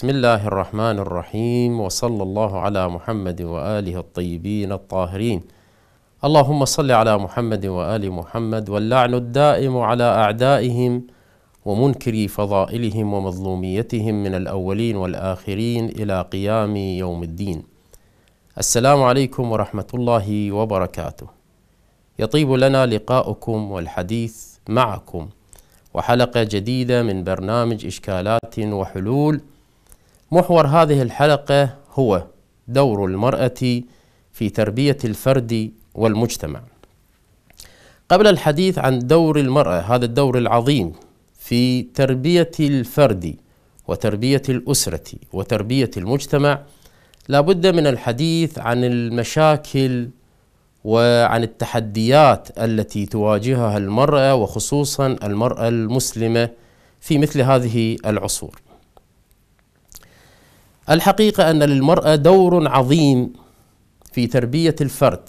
بسم الله الرحمن الرحيم وصلى الله على محمد وآله الطيبين الطاهرين اللهم صل على محمد وآل محمد واللعن الدائم على أعدائهم ومنكري فضائلهم ومظلوميتهم من الأولين والآخرين إلى قيام يوم الدين السلام عليكم ورحمة الله وبركاته يطيب لنا لقاؤكم والحديث معكم وحلقة جديدة من برنامج إشكالات وحلول محور هذه الحلقة هو دور المرأة في تربية الفرد والمجتمع قبل الحديث عن دور المرأة هذا الدور العظيم في تربية الفرد وتربية الأسرة وتربية المجتمع لابد من الحديث عن المشاكل وعن التحديات التي تواجهها المرأة وخصوصا المرأة المسلمة في مثل هذه العصور. الحقيقة أن للمرأة دور عظيم في تربية الفرد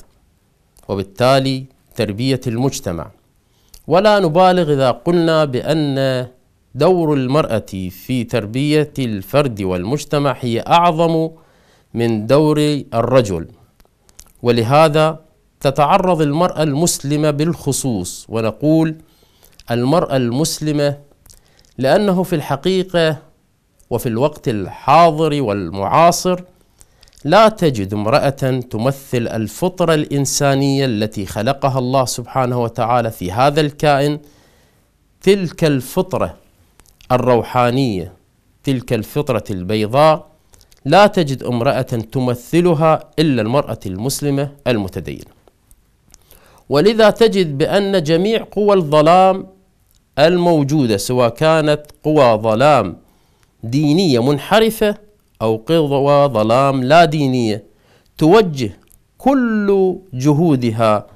وبالتالي تربية المجتمع. ولا نبالغ إذا قلنا بأن دور المرأة في تربية الفرد والمجتمع هي أعظم من دور الرجل. ولهذا تتعرض المرأة المسلمة بالخصوص ونقول المرأة المسلمة لأنه في الحقيقة وفي الوقت الحاضر والمعاصر لا تجد امرأة تمثل الفطرة الإنسانية التي خلقها الله سبحانه وتعالى في هذا الكائن تلك الفطرة الروحانية تلك الفطرة البيضاء. لا تجد امرأة تمثلها إلا المرأة المسلمة المتدينة. ولذا تجد بأن جميع قوى الظلام الموجودة سواء كانت قوى ظلام دينية منحرفة أو قوى ظلام لا دينية توجه كل جهودها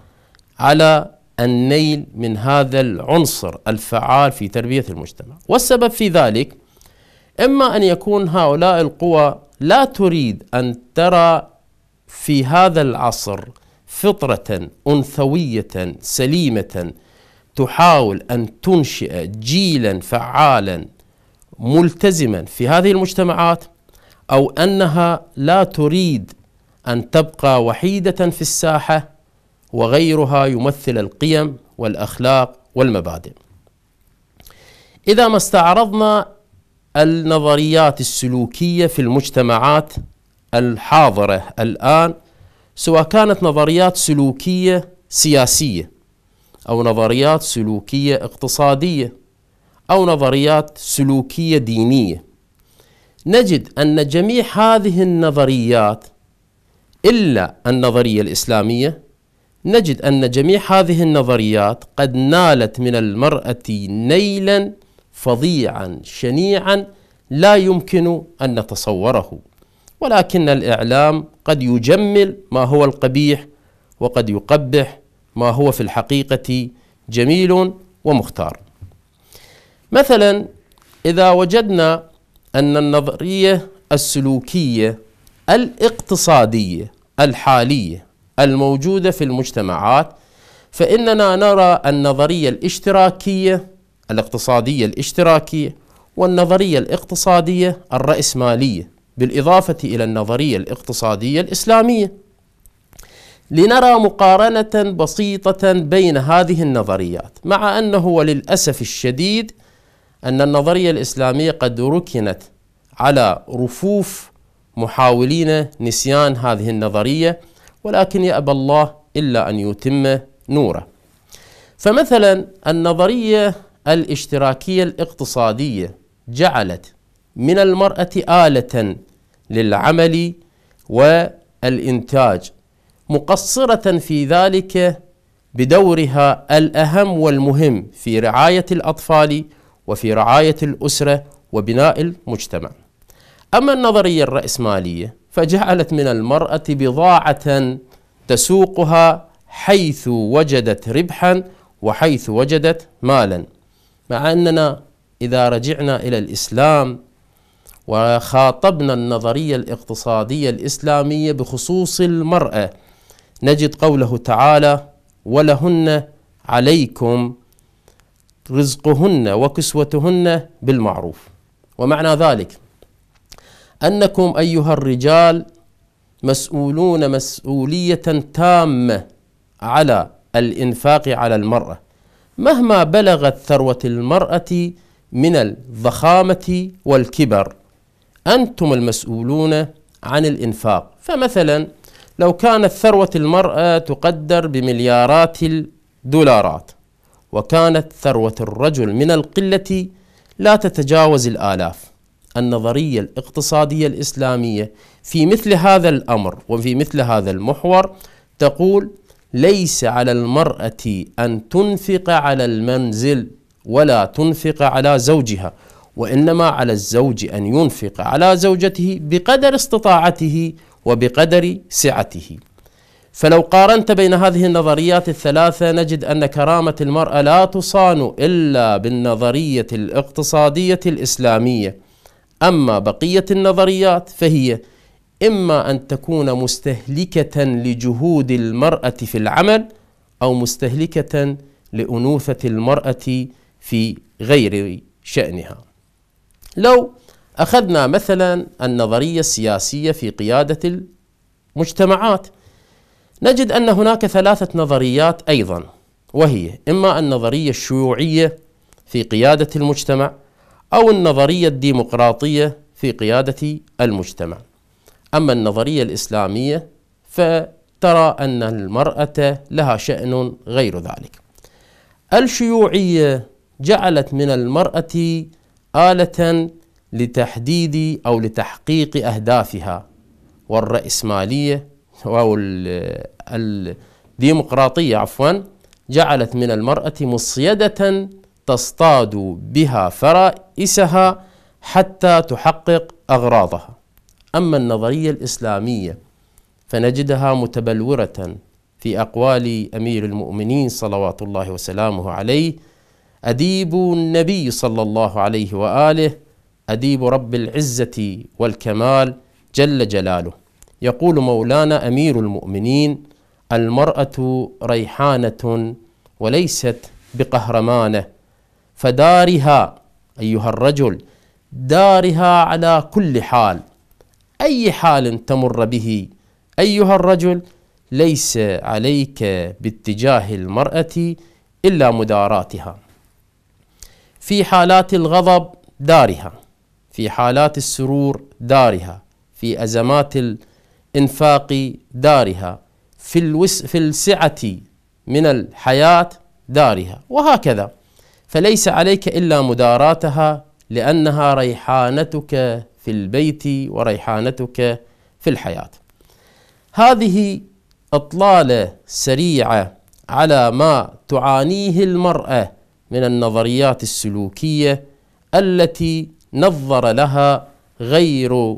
على النيل من هذا العنصر الفعال في تربية المجتمع. والسبب في ذلك إما أن يكون هؤلاء القوى لا تريد أن ترى في هذا العصر فطرة أنثوية سليمة تحاول أن تنشئ جيلا فعالا ملتزما في هذه المجتمعات أو أنها لا تريد أن تبقى وحيدة في الساحة وغيرها يمثل القيم والأخلاق والمبادئ. إذا ما استعرضنا النظريات السلوكية في المجتمعات الحاضرة الآن سواء كانت نظريات سلوكية سياسية أو نظريات سلوكية اقتصادية أو نظريات سلوكية دينية. نجد أن جميع هذه النظريات إلا النظرية الإسلامية نجد أن جميع هذه النظريات قد نالت من المرأة نيلا فظيعا شنيعا لا يمكن أن نتصوره. ولكن الإعلام قد يجمل ما هو القبيح وقد يقبح ما هو في الحقيقة جميل ومختار. مثلا إذا وجدنا أن النظرية السلوكية الاقتصادية الحالية الموجودة في المجتمعات فإننا نرى النظرية الاشتراكية الاقتصادية الاشتراكية والنظرية الاقتصادية الرأسمالية بالإضافة إلى النظرية الاقتصادية الإسلامية. لنرى مقارنة بسيطة بين هذه النظريات مع أنه وللأسف الشديد أن النظرية الإسلامية قد ركنت على رفوف محاولين نسيان هذه النظرية ولكن يأبى الله إلا أن يتم نوره. فمثلا النظرية الاشتراكية الاقتصادية جعلت من المرأة آلة للعمل والإنتاج مقصرة في ذلك بدورها الأهم والمهم في رعاية الأطفال وفي رعاية الأسرة وبناء المجتمع. أما النظرية الرأسمالية فجعلت من المرأة بضاعة تسوقها حيث وجدت ربحا وحيث وجدت مالا. مع أننا إذا رجعنا إلى الإسلام وخاطبنا النظرية الاقتصادية الإسلامية بخصوص المرأة نجد قوله تعالى ولهن عليكم رزقهن وكسوتهن بالمعروف. ومعنى ذلك أنكم أيها الرجال مسؤولون مسؤولية تامة على الإنفاق على المرأة. مهما بلغت ثروة المرأة من الضخامة والكبر أنتم المسؤولون عن الإنفاق. فمثلا لو كانت ثروة المرأة تقدر بمليارات الدولارات وكانت ثروة الرجل من القلة لا تتجاوز الآلاف. النظرية الاقتصادية الإسلامية في مثل هذا الأمر وفي مثل هذا المحور تقول ليس على المرأة أن تنفق على المنزل ولا تنفق على زوجها وإنما على الزوج أن ينفق على زوجته بقدر استطاعته وبقدر سعته. فلو قارنت بين هذه النظريات الثلاثة نجد أن كرامة المرأة لا تصان إلا بالنظرية الاقتصادية الإسلامية. أما بقية النظريات فهي إما أن تكون مستهلكة لجهود المرأة في العمل أو مستهلكة لأنوثة المرأة في غير شأنها. لو أخذنا مثلا النظرية السياسية في قيادة المجتمعات نجد أن هناك ثلاثة نظريات أيضا وهي إما النظرية الشيوعية في قيادة المجتمع أو النظرية الديمقراطية في قيادة المجتمع. أما النظرية الإسلامية فترى أن المرأة لها شأن غير ذلك. الشيوعية جعلت من المرأة آلة لتحديد أو لتحقيق أهدافها والرأسمالية أو الديمقراطية عفوا جعلت من المرأة مصيدة تصطاد بها فرائسها حتى تحقق أغراضها. أما النظرية الإسلامية فنجدها متبلورة في أقوال أمير المؤمنين صلوات الله وسلامه عليه أديب النبي صلى الله عليه وآله أديب رب العزة والكمال جل جلاله. يقول مولانا أمير المؤمنين المرأة ريحانة وليست بقهرمانة فدارها أيها الرجل دارها على كل حال. أي حال تمر به أيها الرجل ليس عليك باتجاه المرأة إلا مداراتها. في حالات الغضب دارها في حالات السرور دارها في أزمات الإنفاق دارها في, الوس في السعة من الحياة دارها وهكذا. فليس عليك إلا مداراتها لأنها ريحانتك في البيت وريحانتك في الحياة. هذه إطلالة سريعة على ما تعانيه المرأة من النظريات السلوكية التي نظر لها غير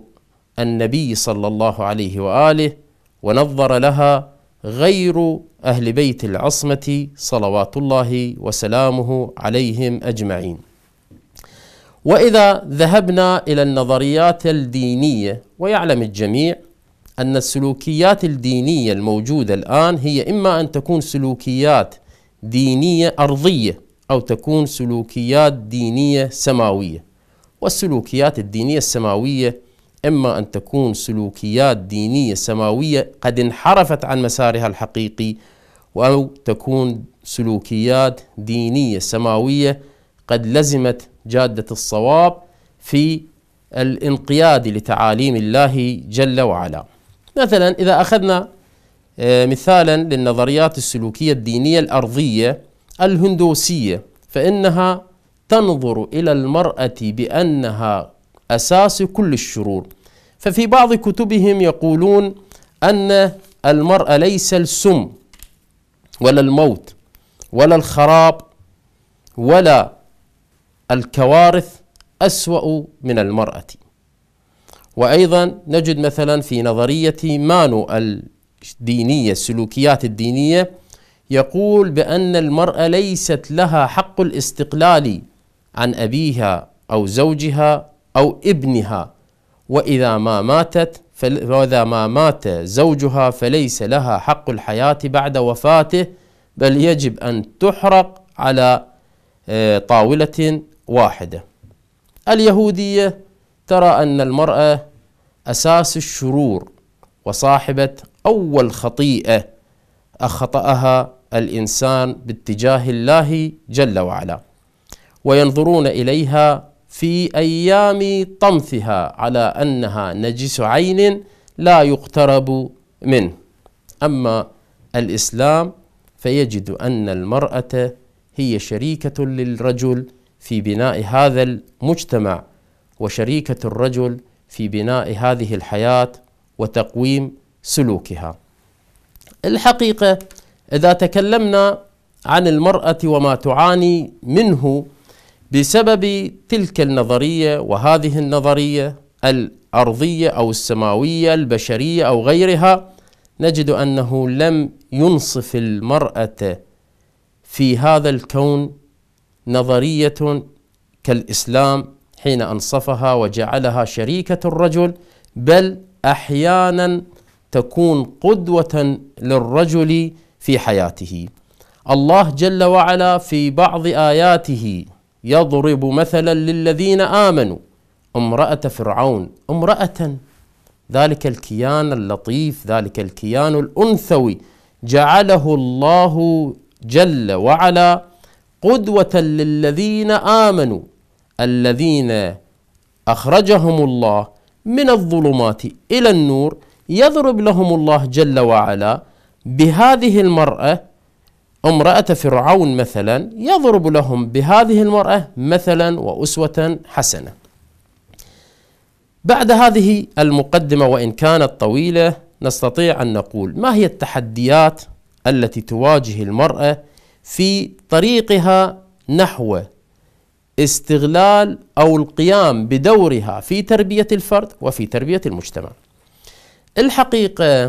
النبي صلى الله عليه وآله ونظر لها غير أهل بيت العصمة صلوات الله وسلامه عليهم أجمعين. وإذا ذهبنا إلى النظريات الدينية ويعلم الجميع أن السلوكيات الدينية الموجودة الآن هي إما أن تكون سلوكيات دينية أرضية أو تكون سلوكيات دينية سماوية. والسلوكيات الدينية السماوية إما أن تكون سلوكيات دينية سماوية قد انحرفت عن مسارها الحقيقي أو تكون سلوكيات دينية سماوية قد لزمت جادة الصواب في الانقياد لتعاليم الله جل وعلا. مثلا إذا أخذنا آه، مثالا للنظريات السلوكية الدينية الأرضية الهندوسية فإنها تنظر إلى المرأة بأنها أساس كل الشرور. ففي بعض كتبهم يقولون أن المرأة ليس السم ولا الموت ولا الخراب ولا الكوارث أسوأ من المرأة. وأيضا نجد مثلا في نظرية مانو الدينية السلوكيات الدينية يقول بأن المرأة ليست لها حق الاستقلال عن أبيها أو زوجها أو ابنها. وإذا ما ماتت وإذا ما مات زوجها فليس لها حق الحياة بعد وفاته بل يجب أن تحرق على آه، طاولة واحدة. اليهودية ترى أن المرأة أساس الشرور وصاحبة أول خطيئة أخطأها الإنسان باتجاه الله جل وعلا وينظرون إليها في أيام طمثها على أنها نجس عين لا يقترب منه أما الإسلام فيجد أن المرأة هي شريكة للرجل في بناء هذا المجتمع وشريكة الرجل في بناء هذه الحياة وتقويم سلوكها. الحقيقة إذا تكلمنا عن المرأة وما تعاني منه بسبب تلك النظرية وهذه النظرية الأرضية أو السماوية البشرية أو غيرها نجد أنه لم ينصف المرأة في هذا الكون نظرية كالإسلام حين أنصفها وجعلها شريكة الرجل بل أحيانا تكون قدوة للرجل في حياته. الله جل وعلا في بعض آياته يضرب مثلا للذين آمنوا. امرأة فرعون امرأة. ذلك الكيان اللطيف ذلك الكيان الأنثوي. جعله الله جل وعلا قدوة للذين آمنوا الذين أخرجهم الله من الظلمات إلى النور. يضرب لهم الله جل وعلا بهذه المرأة امرأة فرعون مثلا يضرب لهم بهذه المرأة مثلا وأسوة حسنة بعد هذه المقدمة وإن كانت طويلة نستطيع أن نقول ما هي التحديات التي تواجه المرأة في طريقها نحو استغلال أو القيام بدورها في تربية الفرد وفي تربية المجتمع. الحقيقة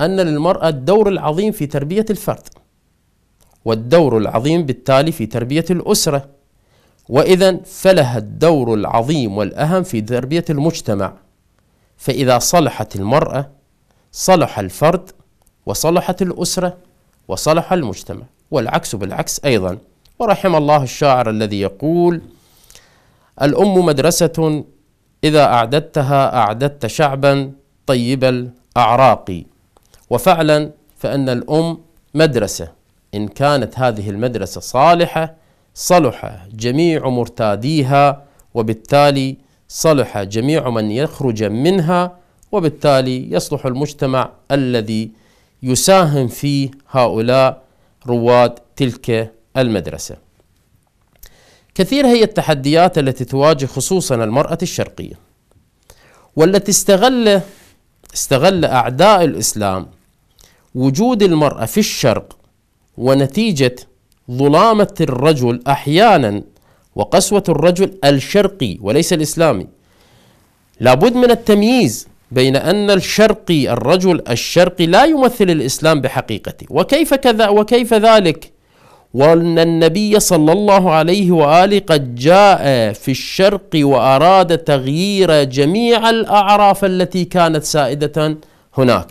أن للمرأة الدور العظيم في تربية الفرد والدور العظيم بالتالي في تربية الأسرة. وإذا فلها الدور العظيم والأهم في تربية المجتمع. فإذا صلحت المرأة صلح الفرد وصلحت الأسرة وصلح المجتمع. والعكس بالعكس أيضا. ورحم الله الشاعر الذي يقول الأم مدرسة إذا أعددتها أعددت شعبا طيب الأعراق. وفعلا فإن الأم مدرسة. إن كانت هذه المدرسة صالحة صلح جميع مرتاديها وبالتالي صلح جميع من يخرج منها وبالتالي يصلح المجتمع الذي يساهم فيه هؤلاء رواد تلك المدرسة. كثير هي التحديات التي تواجه خصوصا المرأة الشرقية والتي استغل استغل أعداء الإسلام وجود المرأة في الشرق ونتيجة ظلامة الرجل أحيانا وقسوة الرجل الشرقي وليس الإسلامي. لابد من التمييز بين أن الشرقي الرجل الشرقي لا يمثل الإسلام بحقيقته وكيف كذا وكيف ذلك؟ وأن النبي صلى الله عليه وآله قد جاء في الشرق وأراد تغيير جميع الأعراف التي كانت سائدة هناك.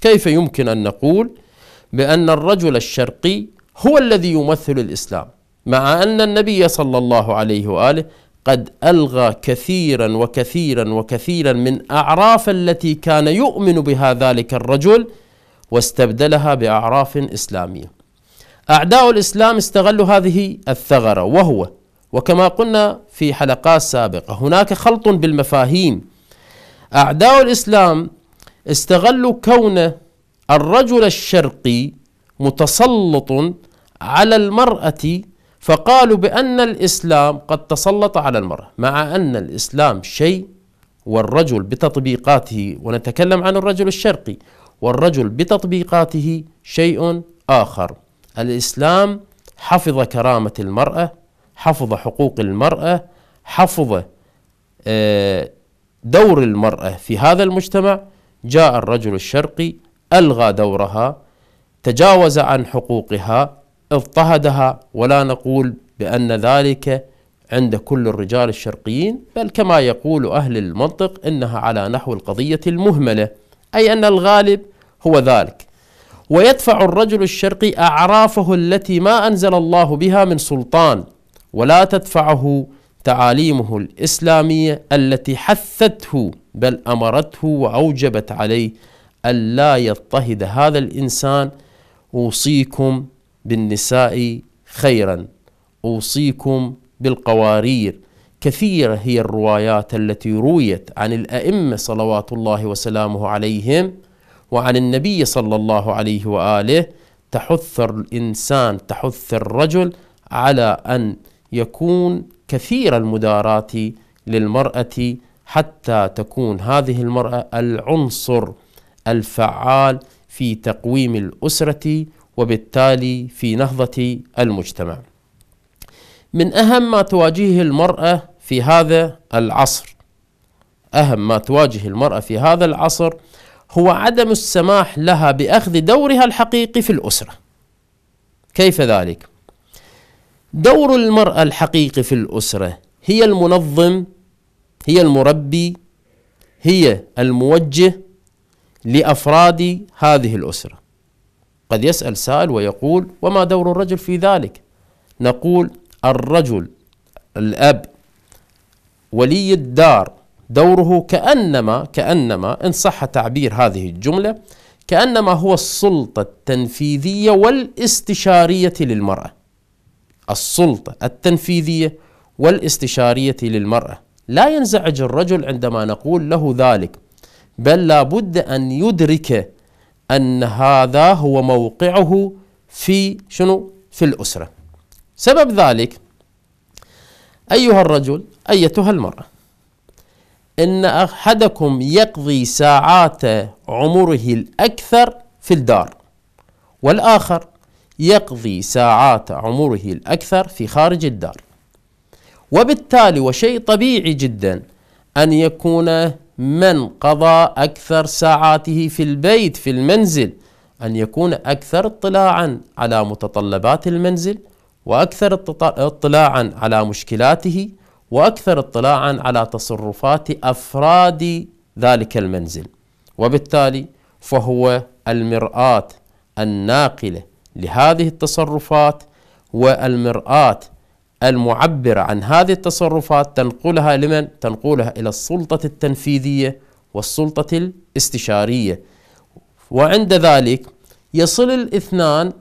كيف يمكن أن نقول بأن الرجل الشرقي هو الذي يمثل الإسلام مع أن النبي صلى الله عليه وآله قد ألغى كثيرا وكثيرا وكثيرا من أعراف التي كان يؤمن بها ذلك الرجل واستبدلها بأعراف إسلامية. أعداء الإسلام استغلوا هذه الثغرة وهو وكما قلنا في حلقات سابقة هناك خلط بالمفاهيم. أعداء الإسلام استغلوا كون الرجل الشرقي متسلط على المرأة فقالوا بأن الإسلام قد تسلط على المرأة مع أن الإسلام شيء والرجل بتطبيقاته ونتكلم عن الرجل الشرقي والرجل بتطبيقاته شيء آخر. الإسلام حفظ كرامة المرأة حفظ حقوق المرأة حفظ آه، دور المرأة في هذا المجتمع. جاء الرجل الشرقي ألغى دورها تجاوز عن حقوقها اضطهدها ولا نقول بأن ذلك عند كل الرجال الشرقيين بل كما يقول أهل المنطق إنها على نحو القضية المهملة أي أن الغالب هو ذلك. ويدفع الرجل الشرقي أعرافه التي ما أنزل الله بها من سلطان ولا تدفعه تعاليمه الإسلامية التي حثته بل أمرته وأوجبت عليه ألا يضطهد هذا الإنسان أوصيكم بالنساء خيرا أوصيكم بالقوارير. كثيرة هي الروايات التي رويت عن الأئمة صلوات الله وسلامه عليهم وعن النبي صلى الله عليه وآله. تحث الإنسان تحث الرجل على أن يكون كثير المداراة للمرأة حتى تكون هذه المرأة العنصر الفعال في تقويم الأسرة وبالتالي في نهضة المجتمع. من أهم ما تواجهه المرأة في هذا العصر أهم ما تواجه المرأة في هذا العصر هو عدم السماح لها بأخذ دورها الحقيقي في الأسرة. كيف ذلك؟ دور المرأة الحقيقي في الأسرة هي المنظم هي المربي هي الموجه لأفراد هذه الأسرة. قد يسأل سائل ويقول وما دور الرجل في ذلك؟ نقول الرجل الأب ولي الدار دوره كأنما كأنما إن صح تعبير هذه الجملة كأنما هو السلطة التنفيذية والاستشارية للمرأة. السلطة التنفيذية والاستشارية للمرأة. لا ينزعج الرجل عندما نقول له ذلك. بل لا بد أن يدرك أن هذا هو موقعه في شنو؟ في الأسرة. سبب ذلك أيها الرجل أيتها المرأة إن أحدكم يقضي ساعات عمره الأكثر في الدار والآخر يقضي ساعات عمره الأكثر في خارج الدار. وبالتالي وشيء طبيعي جدا أن يكون من قضى أكثر ساعاته في البيت في المنزل أن يكون أكثر اطلاعا على متطلبات المنزل وأكثر اطلاعا على مشكلاته وأكثر اطلاعا على تصرفات أفراد ذلك المنزل. وبالتالي فهو المرآة الناقلة لهذه التصرفات والمرآة المعبرة عن هذه التصرفات تنقلها لمن؟ تنقلها إلى السلطة التنفيذية والسلطة الاستشارية وعند ذلك يصل الاثنان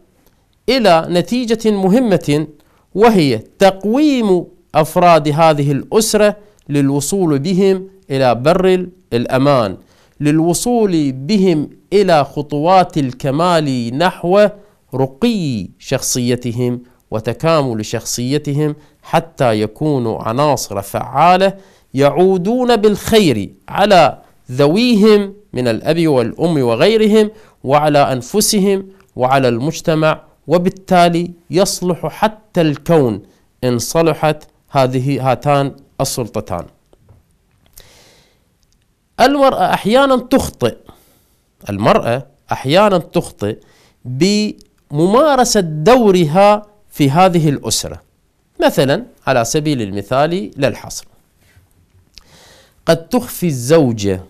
إلى نتيجة مهمة وهي تقويم أفراد هذه الأسرة للوصول بهم إلى بر الأمان للوصول بهم إلى خطوات الكمال نحو رقي شخصيتهم وتكامل شخصيتهم حتى يكونوا عناصر فعالة يعودون بالخير على ذويهم من الأب والأم وغيرهم وعلى أنفسهم وعلى المجتمع وبالتالي يصلح حتى الكون إن صلحت هذه هاتان السلطتان. المرأة أحيانا تخطئ المرأة أحيانا تخطئ بممارسة دورها في هذه الأسرة. مثلا على سبيل المثال للحصر. قد تخفي الزوجة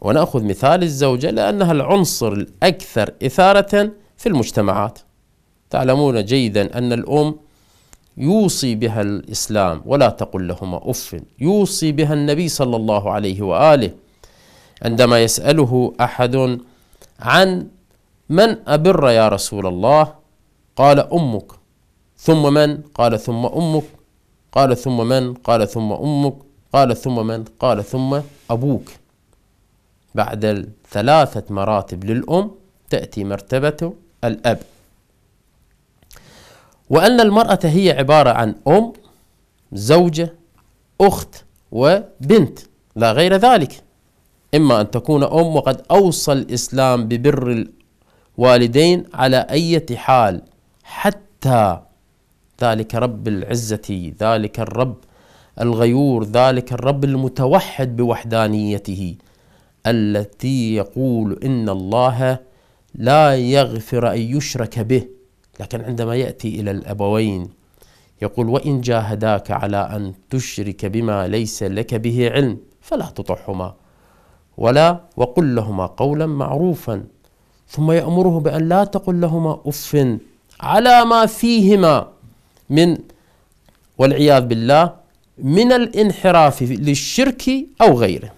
ونأخذ مثال الزوجة لأنها العنصر الأكثر إثارة في المجتمعات. تعلمون جيدا أن الأم يوصي بها الإسلام ولا تقل لهما أف. يوصي بها النبي صلى الله عليه وآله. عندما يسأله أحد عن من أبر يا رسول الله؟ قال أمك. ثم من؟ قال ثم أمك. قال ثم من؟ قال ثم أمك. قال ثم من؟ قال ثم أبوك. بعد الثلاثة مراتب للأم تأتي مرتبة الأب. وأن المرأة هي عبارة عن أم زوجة أخت وبنت. لا غير ذلك. إما أن تكون أم وقد أوصى الإسلام ببر الوالدين على أي حال. حتى ذلك رب العزة ذلك الرب الغيور ذلك الرب المتوحد بوحدانيته التي يقول إن الله لا يغفر أن يشرك به. لكن عندما يأتي إلى الأبوين يقول وإن جاهداك على أن تشرك بما ليس لك به علم فلا تطعهما ولا وقل لهما قولا معروفا ثم يأمره بأن لا تقل لهما أف على ما فيهما من والعياذ بالله من الانحراف للشرك أو غيره.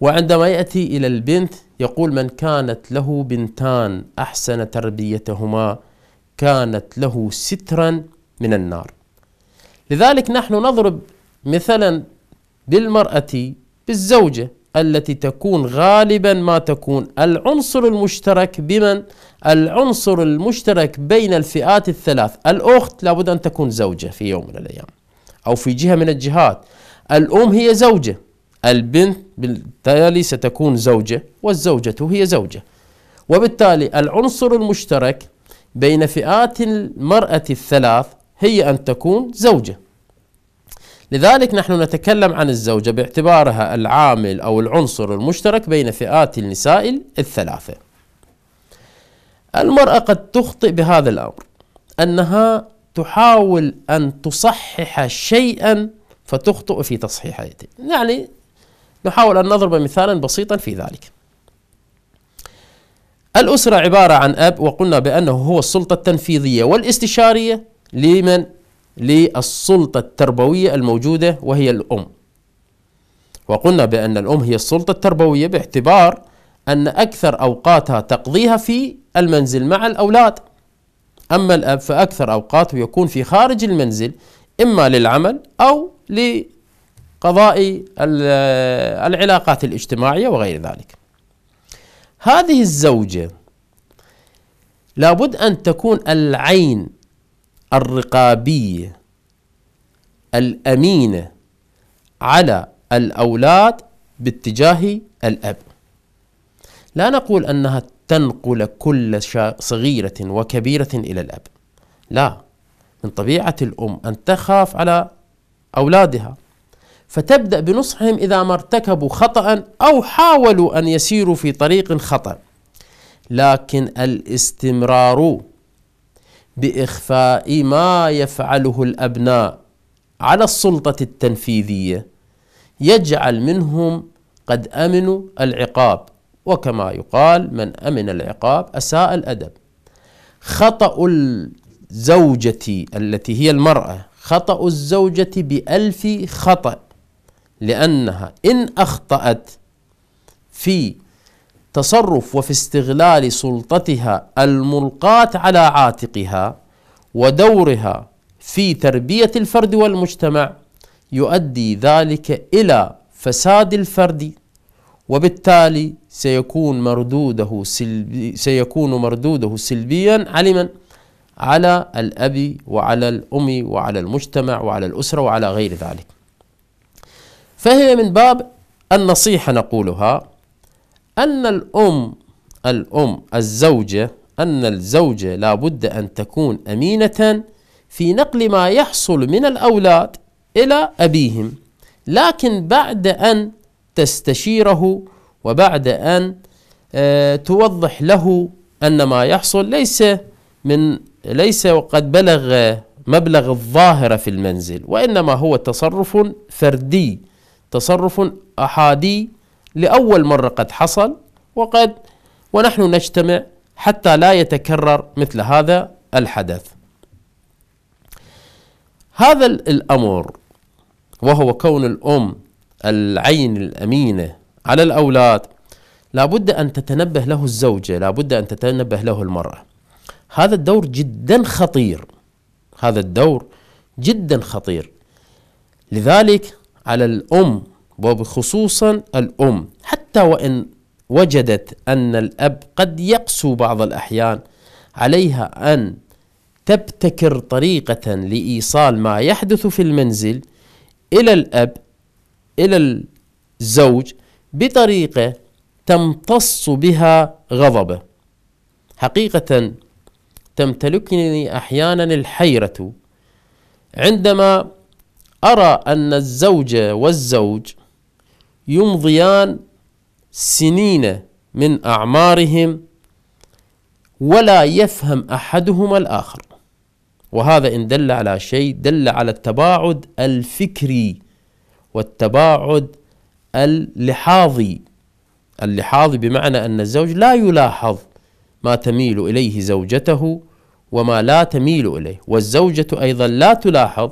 وعندما يأتي إلى البنت يقول من كانت له بنتان أحسن تربيتهما كانت له سترا من النار. لذلك نحن نضرب مثلا بالمرأة بالزوجة. التي تكون غالبا ما تكون العنصر المشترك بمن؟ العنصر المشترك بين الفئات الثلاث. الأخت لابد أن تكون زوجة في يوم من الأيام أو في جهة من الجهات. الأم هي زوجة. البنت بالتالي ستكون زوجة والزوجة هي زوجة. وبالتالي العنصر المشترك بين فئات المرأة الثلاث هي أن تكون زوجة. لذلك نحن نتكلم عن الزوجة باعتبارها العامل أو العنصر المشترك بين فئات النساء الثلاثة. المرأة قد تخطئ بهذا الأمر أنها تحاول أن تصحح شيئا فتخطئ في تصحيحاته يعني نحاول أن نضرب مثالا بسيطا في ذلك. الأسرة عبارة عن أب وقلنا بأنه هو السلطة التنفيذية والاستشارية لمن للسلطة التربوية الموجودة وهي الأم. وقلنا بأن الأم هي السلطة التربوية باعتبار أن أكثر أوقاتها تقضيها في المنزل مع الأولاد. أما الأب فأكثر أوقاته يكون في خارج المنزل إما للعمل أو لقضاء العلاقات الاجتماعية وغير ذلك. هذه الزوجة لابد أن تكون العين الرقابية الأمينة على الأولاد باتجاه الأب. لا نقول أنها تنقل كل صغيرة وكبيرة إلى الأب. لا من طبيعة الأم أن تخاف على أولادها. فتبدأ بنصحهم إذا ما ارتكبوا خطأ أو حاولوا أن يسيروا في طريق خطأ. لكن الاستمرار بإخفاء ما يفعله الأبناء على السلطة التنفيذية يجعل منهم قد أمنوا العقاب. وكما يقال من أمن العقاب أساء الأدب. خطأ الزوجة التي هي المرأة خطأ الزوجة بألف خطأ لأنها إن أخطأت في تصرف وفي استغلال سلطتها الملقاة على عاتقها ودورها في تربية الفرد والمجتمع يؤدي ذلك إلى فساد الفرد وبالتالي سيكون مردوده سلبي سيكون مردوده سلبيا على من؟ على الأب وعلى الأم وعلى المجتمع وعلى الأسرة وعلى غير ذلك فهي من باب النصيحة نقولها أن الأم الأم الزوجة أن الزوجة لابد أن تكون أمينة في نقل ما يحصل من الأولاد إلى أبيهم لكن بعد أن تستشيره وبعد أن آه، توضح له أن ما يحصل ليس من ليس وقد بلغ مبلغ الظاهرة في المنزل وإنما هو تصرف فردي تصرف أحادي لأول مرة قد حصل وقد ونحن نجتمع حتى لا يتكرر مثل هذا الحدث. هذا الأمر وهو كون الأم العين الأمينة على الأولاد لابد أن تتنبه له الزوجة لابد أن تتنبه له المرأة. هذا الدور جدا خطير. هذا الدور جدا خطير. لذلك على الأم وبخصوصا الأم. حتى وإن وجدت أن الأب قد يقسو بعض الأحيان عليها أن تبتكر طريقة لإيصال ما يحدث في المنزل إلى الأب إلى الزوج بطريقة تمتص بها غضبه. حقيقة تمتلكني أحيانا الحيرة عندما أرى أن الزوجة والزوج يمضيان سنين من أعمارهم ولا يفهم أحدهما الآخر. وهذا إن دل على شيء دل على التباعد الفكري والتباعد اللحاظي. اللحاظي بمعنى أن الزوج لا يلاحظ ما تميل إليه زوجته وما لا تميل إليه. والزوجة أيضا لا تلاحظ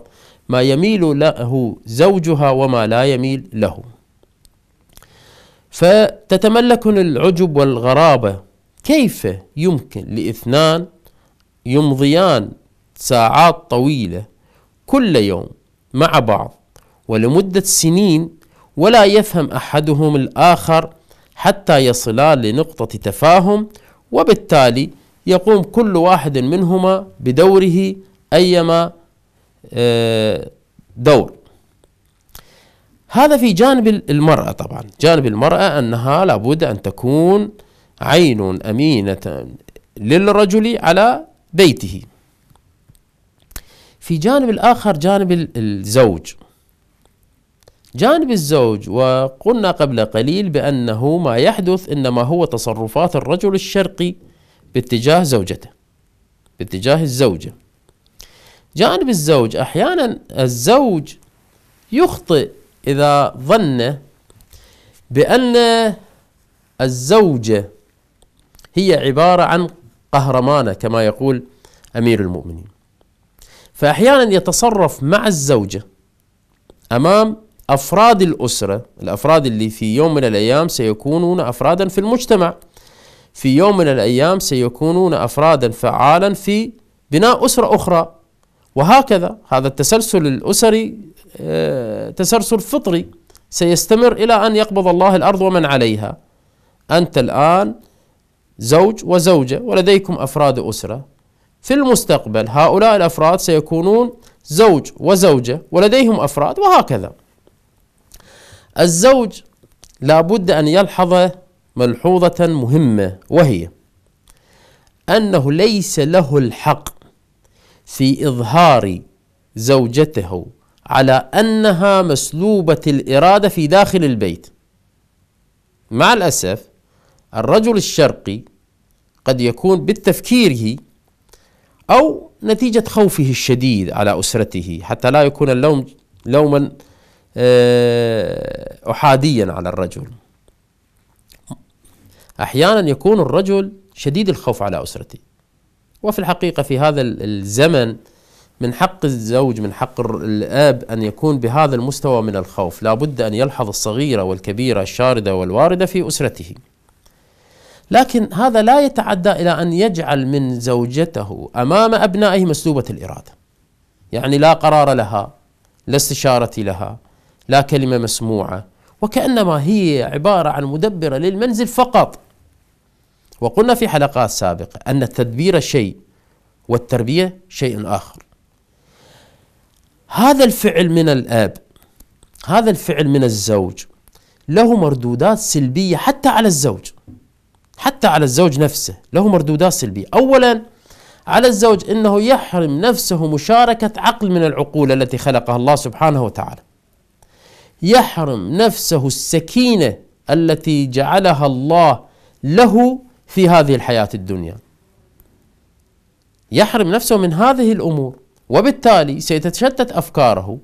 ما يميل له زوجها وما لا يميل له. فتتملكن العجب والغرابة. كيف يمكن لإثنان يمضيان ساعات طويلة كل يوم مع بعض ولمدة سنين ولا يفهم أحدهم الآخر حتى يصلا لنقطة تفاهم وبالتالي يقوم كل واحد منهما بدوره أيما آه، دور. هذا في جانب المرأة طبعا. جانب المرأة أنها لابد أن تكون عين أمينة للرجل على بيته. في جانب الآخر جانب الزوج. جانب الزوج وقلنا قبل قليل بأنه ما يحدث إنما هو تصرفات الرجل الشرقي باتجاه زوجته باتجاه الزوجة. جانب الزوج أحيانا الزوج يخطئ إذا ظن بأن الزوجة هي عبارة عن قهرمانة كما يقول أمير المؤمنين. فأحيانا يتصرف مع الزوجة أمام أفراد الأسرة الأفراد اللي في يوم من الأيام سيكونون أفرادا في المجتمع. في يوم من الأيام سيكونون أفرادا فعالا في بناء أسرة أخرى. وهكذا. هذا التسلسل الأسري آه، تسلسل فطري سيستمر إلى أن يقبض الله الأرض ومن عليها. أنت الآن زوج وزوجة ولديكم أفراد أسرة. في المستقبل هؤلاء الأفراد سيكونون زوج وزوجة ولديهم أفراد وهكذا. الزوج لابد أن يلحظ ملحوظة مهمة وهي أنه ليس له الحق في إظهار زوجته على أنها مسلوبة الإرادة في داخل البيت. مع الأسف الرجل الشرقي قد يكون بالتفكيره أو نتيجة خوفه الشديد على أسرته حتى لا يكون اللوم لوما آه، أحاديا على الرجل. أحيانا يكون الرجل شديد الخوف على أسرته. وفي الحقيقة في هذا الزمن من حق الزوج من حق الآب أن يكون بهذا المستوى من الخوف. لا بد أن يلحظ الصغيرة والكبيرة الشاردة والواردة في أسرته. لكن هذا لا يتعدى إلى أن يجعل من زوجته أمام أبنائه مسلوبة الإرادة. يعني لا قرار لها لا استشارة لها لا كلمة مسموعة. وكأنما هي عبارة عن مدبرة للمنزل فقط. وقلنا في حلقات سابقة أن التدبير شيء والتربية شيء آخر. هذا الفعل من الآب هذا الفعل من الزوج له مردودات سلبية حتى على الزوج حتى على الزوج نفسه له مردودات سلبية. أولا على الزوج أنه يحرم نفسه مشاركة عقل من العقول التي خلقها الله سبحانه وتعالى. يحرم نفسه السكينة التي جعلها الله له في هذه الحياة الدنيا يحرم نفسه من هذه الأمور وبالتالي سيتشتت أفكاره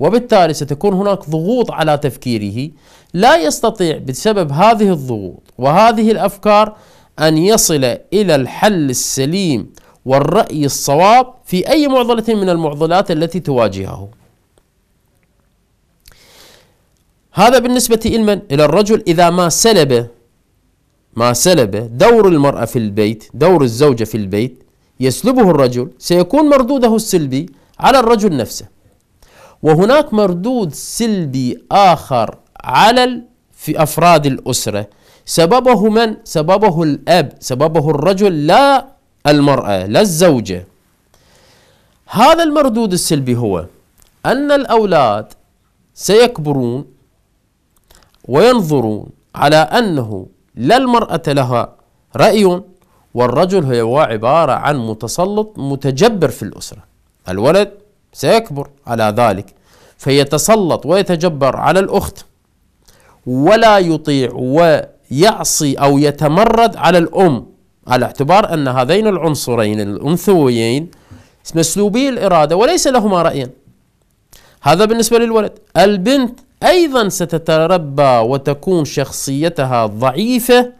وبالتالي ستكون هناك ضغوط على تفكيره لا يستطيع بسبب هذه الضغوط وهذه الأفكار أن يصل إلى الحل السليم والرأي الصواب في أي معضلة من المعضلات التي تواجهه. هذا بالنسبة لمن؟ إلى الرجل إذا ما سلب ما سلب دور المرأة في البيت، دور الزوجة في البيت يسلبه الرجل سيكون مردوده السلبي على الرجل نفسه. وهناك مردود سلبي آخر على في أفراد الأسرة سببه من؟ سببه الأب سببه الرجل لا المرأة لا الزوجة هذا المردود السلبي هو أن الأولاد سيكبرون وينظرون على أنه لا المرأة لها رأي والرجل هو عبارة عن متسلط متجبر في الأسرة. الولد سيكبر على ذلك فيتسلط ويتجبر على الأخت ولا يطيع ويعصي أو يتمرد على الأم على اعتبار أن هذين العنصرين الأنثويين مسلوبي الإرادة وليس لهما رأيا هذا بالنسبة للولد. البنت أيضا ستتربى وتكون شخصيتها ضعيفة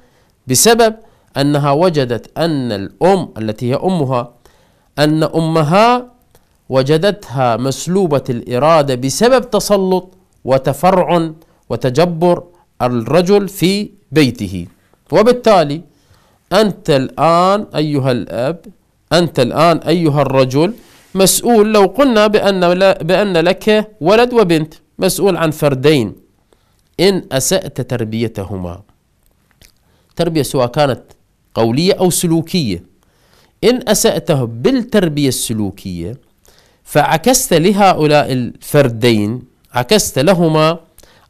بسبب أنها وجدت أن الأم التي هي أمها أن أمها وجدتها مسلوبة الإرادة بسبب تسلط وتفرع وتجبر الرجل في بيته. وبالتالي أنت الآن أيها الأب أنت الآن أيها الرجل مسؤول لو قلنا بأن, بأن لك ولد وبنت مسؤول عن فردين. إن أسأت تربيتهما. تربية سواء كانت قولية أو سلوكية. إن أسأته بالتربية السلوكية فعكست لهؤلاء الفردين عكست لهما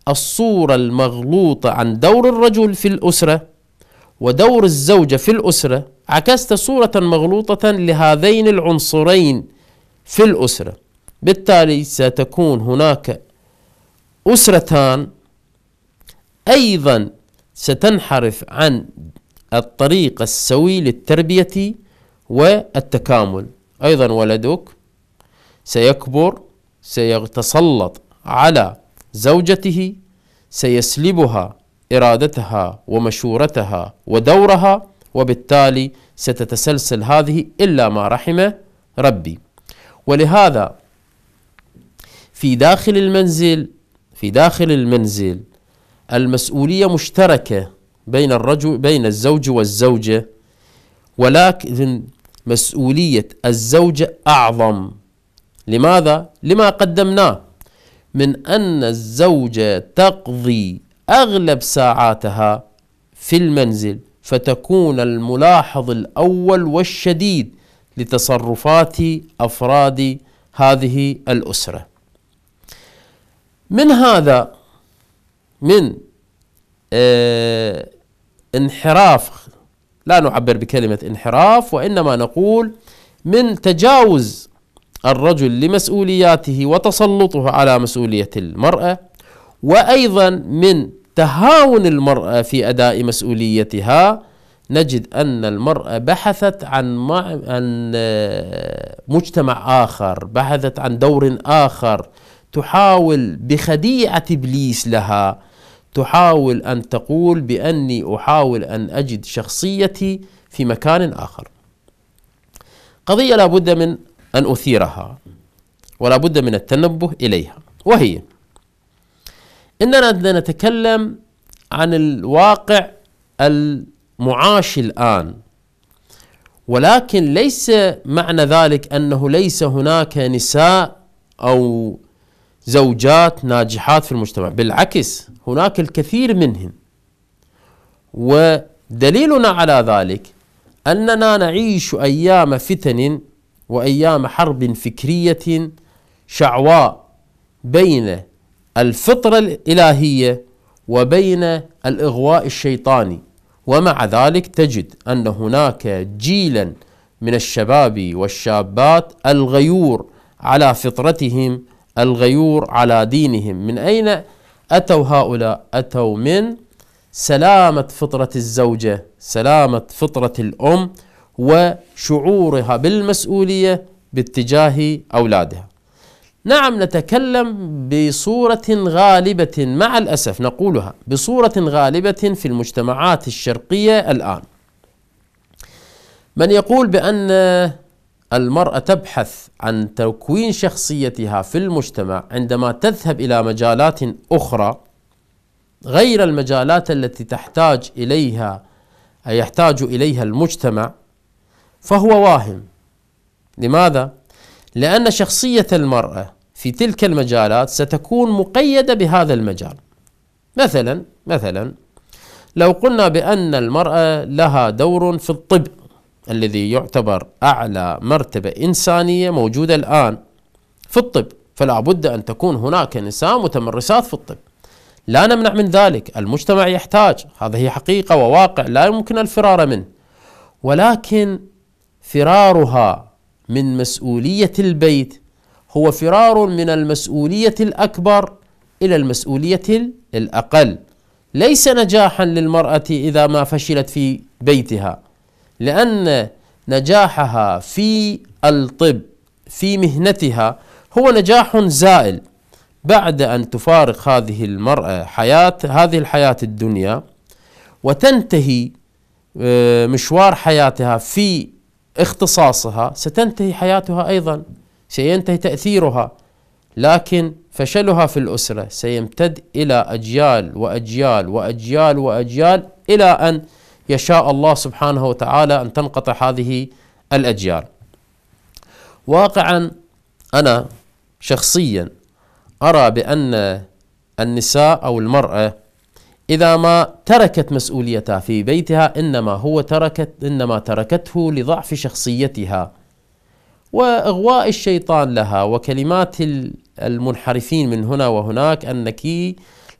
الصورة المغلوطة عن دور الرجل في الأسرة ودور الزوجة في الأسرة عكست صورة مغلوطة لهذين العنصرين في الأسرة. بالتالي ستكون هناك أسرتان أيضا ستنحرف عن الطريق السوي للتربية والتكامل. أيضا ولدك سيكبر سيتسلط على زوجته سيسلبها إرادتها ومشورتها ودورها وبالتالي ستتسلسل هذه إلا ما رحم ربي. ولهذا في داخل المنزل في داخل المنزل المسؤولية مشتركة بين الرجل بين الزوج والزوجة ولكن مسؤولية الزوجة أعظم لماذا؟ لما قدمناه من أن الزوجة تقضي أغلب ساعاتها في المنزل فتكون الملاحظ الأول والشديد لتصرفات أفراد هذه الأسرة. من هذا؟ من آه انحراف لا نعبر بكلمة انحراف وإنما نقول من تجاوز الرجل لمسؤولياته وتسلطه على مسؤولية المرأة وأيضا من تهاون المرأة في أداء مسؤوليتها نجد أن المرأة بحثت عن عن آه، مجتمع آخر بحثت عن دور آخر. تحاول بخديعة إبليس لها. تحاول أن تقول بأني أحاول أن أجد شخصيتي في مكان آخر. قضية لا بد من أن أثيرها ولا بد من التنبه إليها وهي إننا نتكلم عن الواقع المعاش الآن. ولكن ليس معنى ذلك أنه ليس هناك نساء أو زوجات ناجحات في المجتمع بالعكس هناك الكثير منهم. ودليلنا على ذلك أننا نعيش أيام فتن وأيام حرب فكرية شعواء بين الفطرة الإلهية وبين الإغواء الشيطاني. ومع ذلك تجد أن هناك جيلا من الشباب والشابات الغيور على فطرتهم الغيور على دينهم. من أين أتوا هؤلاء؟ أتوا من سلامة فطرة الزوجة سلامة فطرة الأم وشعورها بالمسؤولية باتجاه أولادها. نعم نتكلم بصورة غالبة مع الأسف نقولها بصورة غالبة في المجتمعات الشرقية الآن من يقول بأن المرأة تبحث عن تكوين شخصيتها في المجتمع عندما تذهب إلى مجالات أخرى غير المجالات التي تحتاج إليها أي يحتاج إليها المجتمع فهو واهم لماذا؟ لأن شخصية المرأة في تلك المجالات ستكون مقيدة بهذا المجال. مثلا مثلا لو قلنا بأن المرأة لها دور في الطب الذي يعتبر أعلى مرتبة إنسانية موجودة الآن في الطب فلا بد أن تكون هناك نساء متمرسات في الطب. لا نمنع من ذلك المجتمع يحتاج هذا هي حقيقة وواقع لا يمكن الفرار منه. ولكن فرارها من مسؤولية البيت هو فرار من المسؤولية الأكبر إلى المسؤولية الأقل. ليس نجاحا للمرأة إذا ما فشلت في بيتها لأن نجاحها في الطب في مهنتها هو نجاح زائل. بعد أن تفارق هذه المرأة حياة هذه الحياة الدنيا وتنتهي آه، مشوار حياتها في اختصاصها ستنتهي حياتها أيضا. سينتهي تأثيرها لكن فشلها في الأسرة. سيمتد إلى أجيال وأجيال وأجيال وأجيال إلى أن يشاء الله سبحانه وتعالى أن تنقطع هذه الأجيال. واقعا أنا شخصيا أرى بأن النساء أو المرأة إذا ما تركت مسؤوليتها في بيتها إنما هو تركت إنما تركته لضعف شخصيتها. وإغواء الشيطان لها وكلمات المنحرفين من هنا وهناك أنك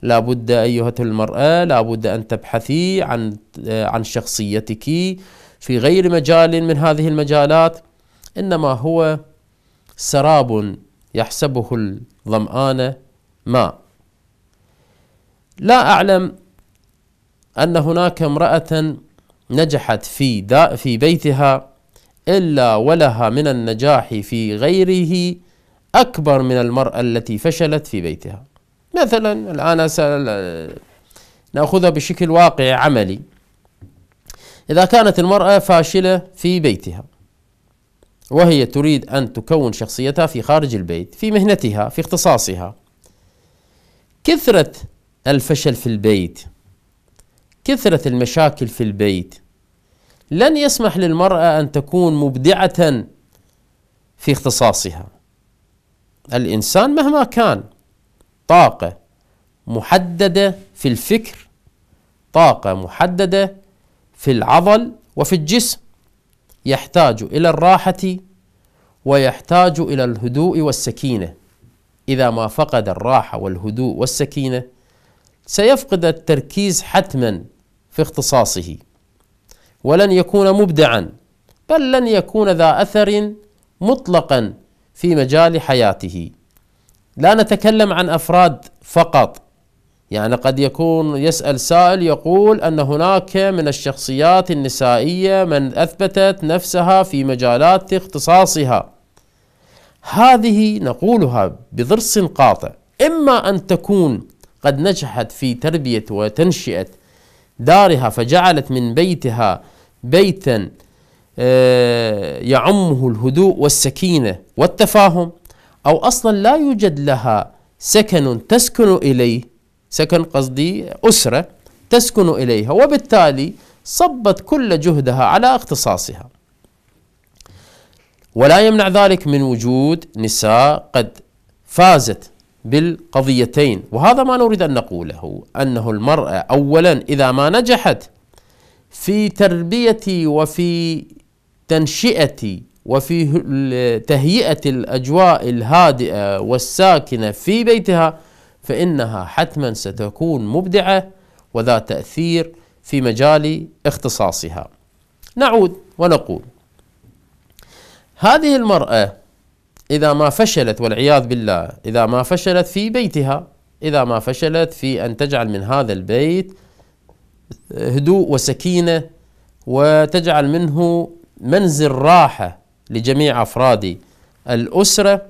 لابد أيها المرأة لابد أن تبحثي عن عن شخصيتك في غير مجال من هذه المجالات. إنما هو سراب يحسبه الظمآن ماء. لا أعلم أن هناك امرأة نجحت في في بيتها إلا ولها من النجاح في غيره أكبر من المرأة التي فشلت في بيتها. مثلا الآن نأخذها بشكل واقعي عملي. إذا كانت المرأة فاشلة في بيتها وهي تريد أن تكون شخصيتها في خارج البيت في مهنتها في اختصاصها كثرة الفشل في البيت كثرة المشاكل في البيت لن يسمح للمرأة أن تكون مبدعة في اختصاصها. الإنسان مهما كان طاقة محددة في الفكر طاقة محددة في العضل وفي الجسم يحتاج إلى الراحة ويحتاج إلى الهدوء والسكينة. إذا ما فقد الراحة والهدوء والسكينة سيفقد التركيز حتما في اختصاصه. ولن يكون مبدعا بل لن يكون ذا أثر مطلقا في مجال حياته. لا نتكلم عن أفراد فقط. يعني قد يكون يسأل سائل يقول أن هناك من الشخصيات النسائية من أثبتت نفسها في مجالات اختصاصها. هذه نقولها بضرس قاطع. إما أن تكون قد نجحت في تربية وتنشئة دارها فجعلت من بيتها بيتا آه، يعمه الهدوء والسكينة والتفاهم. أو أصلا لا يوجد لها سكن تسكن إليه سكن قصدي أسرة تسكن إليها. وبالتالي صبت كل جهدها على اختصاصها. ولا يمنع ذلك من وجود نساء قد فازت بالقضيتين وهذا ما نريد أن نقوله أنه المرأة اولا إذا ما نجحت في تربية وفي تنشئة وفي تهيئة الأجواء الهادئة والساكنة في بيتها فإنها حتما ستكون مبدعة وذات تأثير في مجال اختصاصها. نعود ونقول هذه المرأة إذا ما فشلت والعياذ بالله إذا ما فشلت في بيتها إذا ما فشلت في أن تجعل من هذا البيت هدوء وسكينة وتجعل منه منزل راحة لجميع أفراد الأسرة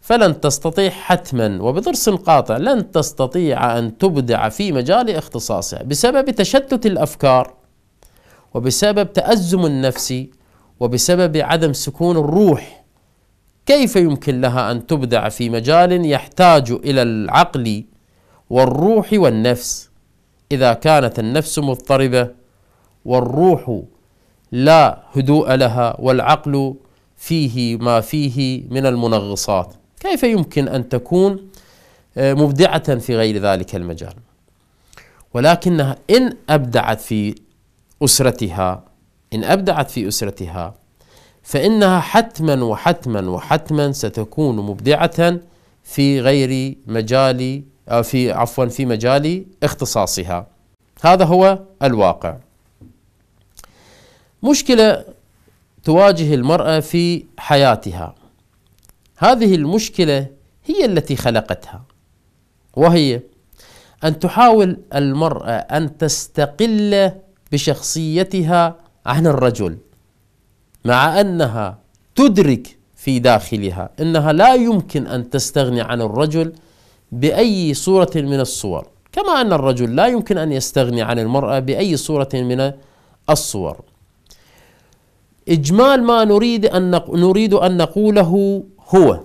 فلن تستطيع حتما وبضرس قاطع لن تستطيع أن تبدع في مجال اختصاصها بسبب تشتت الأفكار وبسبب تأزم النفس وبسبب عدم سكون الروح. كيف يمكن لها أن تبدع في مجال يحتاج إلى العقل والروح والنفس؟ إذا كانت النفس مضطربة والروح لا هدوء لها والعقل فيه ما فيه من المنغصات كيف يمكن أن تكون آه، مبدعة في غير ذلك المجال؟ ولكنها إن أبدعت في أسرتها إن أبدعت في أسرتها فإنها حتما وحتما وحتما ستكون مبدعة في غير مجال أو في عفوا في مجال اختصاصها. هذا هو الواقع. مشكلة تواجه المرأة في حياتها. هذه المشكلة هي التي خلقتها وهي أن تحاول المرأة أن تستقل بشخصيتها عن الرجل. مع أنها تدرك في داخلها إنها لا يمكن أن تستغني عن الرجل بأي صورة من الصور. كما أن الرجل لا يمكن أن يستغني عن المرأة بأي صورة من الصور. إجمال ما نريد أن نريد أن نقوله هو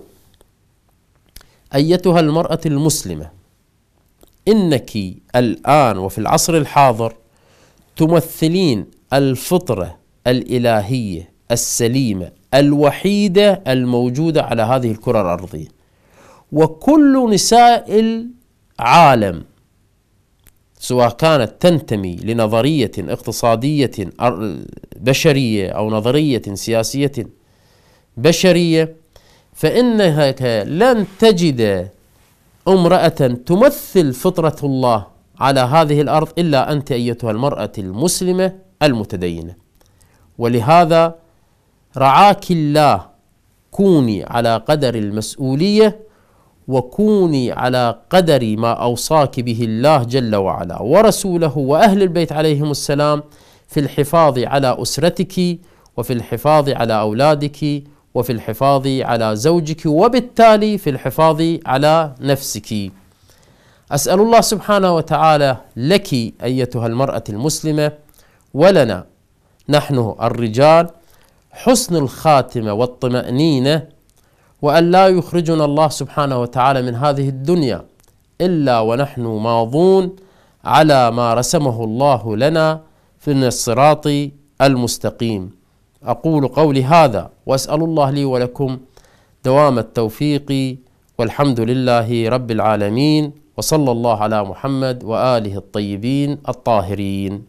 أيتها المرأة المسلمة إنك الآن وفي العصر الحاضر تمثلين الفطرة الإلهية السليمة الوحيدة الموجودة على هذه الكرة الأرضية. وكل نساء العالم سواء كانت تنتمي لنظرية اقتصادية بشرية أو نظرية سياسية بشرية فانك لن تجد امرأة تمثل فطرة الله على هذه الأرض إلا أنت أيتها المرأة المسلمة المتدينة. ولهذا رعاك الله كوني على قدر المسؤولية وكوني على قدر ما أوصاك به الله جل وعلا ورسوله وأهل البيت عليهم السلام في الحفاظ على أسرتك وفي الحفاظ على أولادك وفي الحفاظ على زوجك وبالتالي في الحفاظ على نفسك. أسأل الله سبحانه وتعالى لك أيتها المرأة المسلمة ولنا نحن الرجال حسن الخاتمه والطمأنينة وأن لا يخرجنا الله سبحانه وتعالى من هذه الدنيا إلا ونحن ماضون على ما رسمه الله لنا في الصراط المستقيم. أقول قولي هذا وأسأل الله لي ولكم دوام التوفيق والحمد لله رب العالمين وصلى الله على محمد وآله الطيبين الطاهرين.